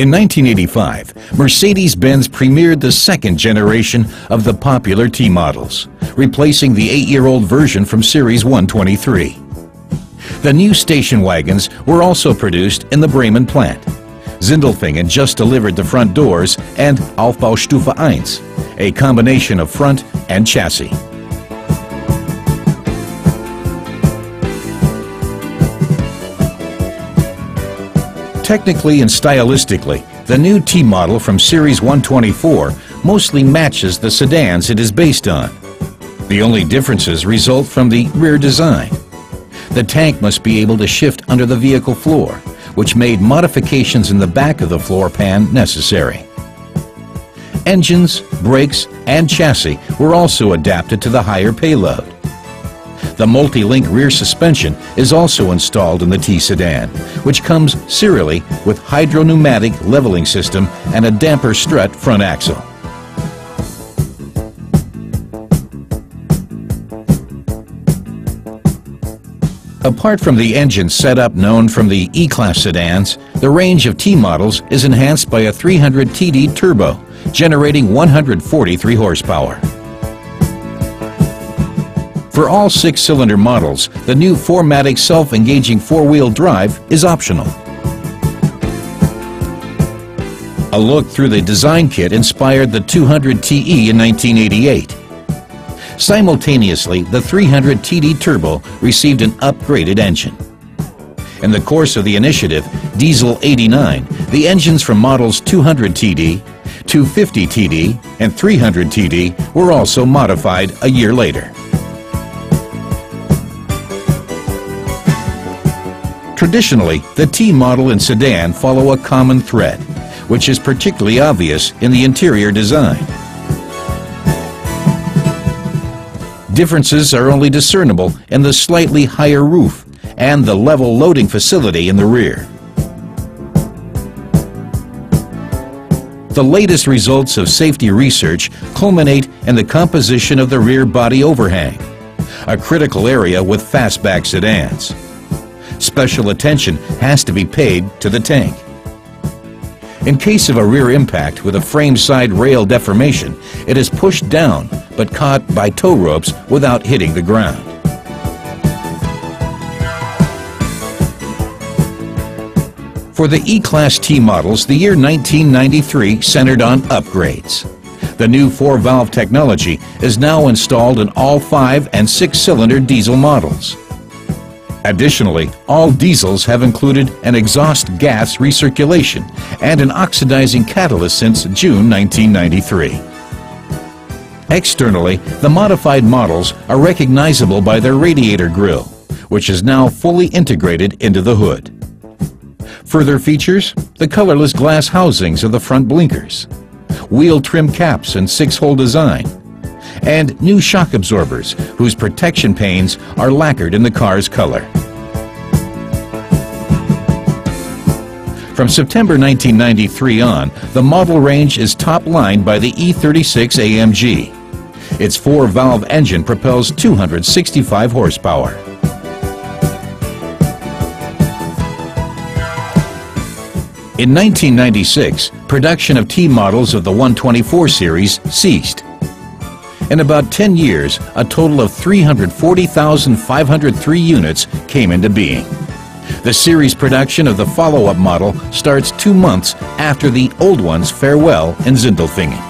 In 1985, Mercedes-Benz premiered the second generation of the popular T models, replacing the eight-year-old version from Series 123. The new station wagons were also produced in the Bremen plant. Sindelfingen just delivered the front doors and Aufbaustufe 1, a combination of front and chassis. Technically and stylistically, the new T model from Series 124 mostly matches the sedans it is based on. The only differences result from the rear design. The tank must be able to shift under the vehicle floor, which made modifications in the back of the floor pan necessary. Engines, brakes, and chassis were also adapted to the higher payload. The multi-link rear suspension is also installed in the T sedan, which comes serially with hydro-pneumatic leveling system and a damper strut front axle. Apart from the engine setup known from the E-Class sedans, the range of T models is enhanced by a 300 TD turbo, generating 143 horsepower. For all six-cylinder models, the new 4MATIC self-engaging four-wheel drive is optional. A look through the design kit inspired the 200 TE in 1988. Simultaneously, the 300 TD Turbo received an upgraded engine. In the course of the initiative, Diesel 89, the engines from models 200 TD, 250 TD, and 300 TD were also modified a year later. Traditionally, the T model and sedan follow a common thread, which is particularly obvious in the interior design. Differences are only discernible in the slightly higher roof and the level loading facility in the rear. The latest results of safety research culminate in the composition of the rear body overhang, a critical area with fastback sedans special attention has to be paid to the tank. In case of a rear impact with a frame side rail deformation, it is pushed down but caught by tow ropes without hitting the ground. For the E-Class T models, the year 1993 centered on upgrades. The new four-valve technology is now installed in all five and six-cylinder diesel models. Additionally, all diesels have included an exhaust gas recirculation and an oxidizing catalyst since June 1993. Externally, the modified models are recognizable by their radiator grille, which is now fully integrated into the hood. Further features, the colorless glass housings of the front blinkers, wheel trim caps and six-hole design, and new shock absorbers whose protection panes are lacquered in the car's color. From September 1993 on, the model range is top-lined by the E36 AMG. Its four-valve engine propels 265 horsepower. In 1996, production of T models of the 124 series ceased. In about 10 years, a total of 340,503 units came into being. The series production of the follow-up model starts two months after the old one's farewell in Sindelfingen.